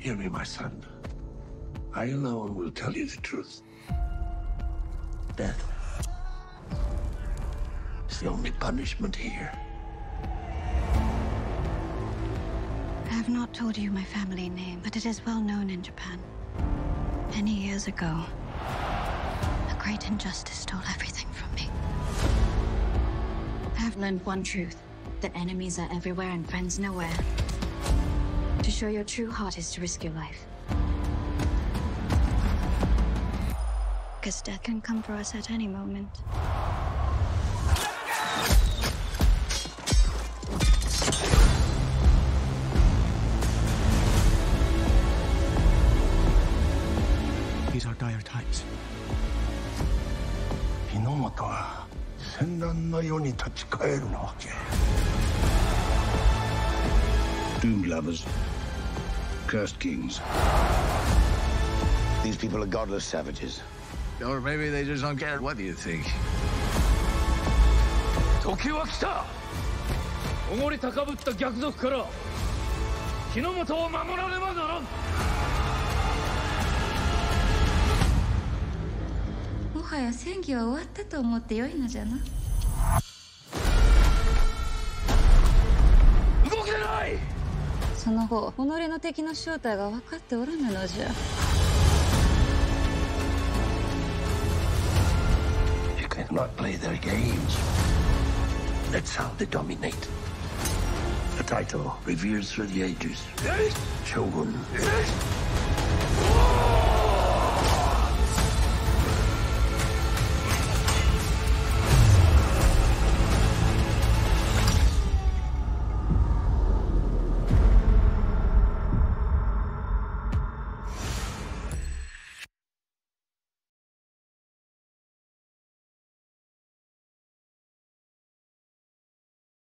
Hear me, my son. I alone will tell you the truth. Death is the only punishment here. I have not told you my family name, but it is well known in Japan. Many years ago, a great injustice stole everything from me. I have learned one truth that enemies are everywhere and friends nowhere. To show your true heart is to risk your life. Because death can come for us at any moment. These are dire times. 日の本は戦乱の世に立ち返るなわけ Doomed lovers. Cursed kings. These people are godless savages. Or maybe they just don't care what you think. 時は来たおごり高ぶった逆賊から日の本を守らねばならんもはや戦議は終わったと思ってよいのじゃな その方己の敵の正体が分かっておらぬのじゃ。You cannot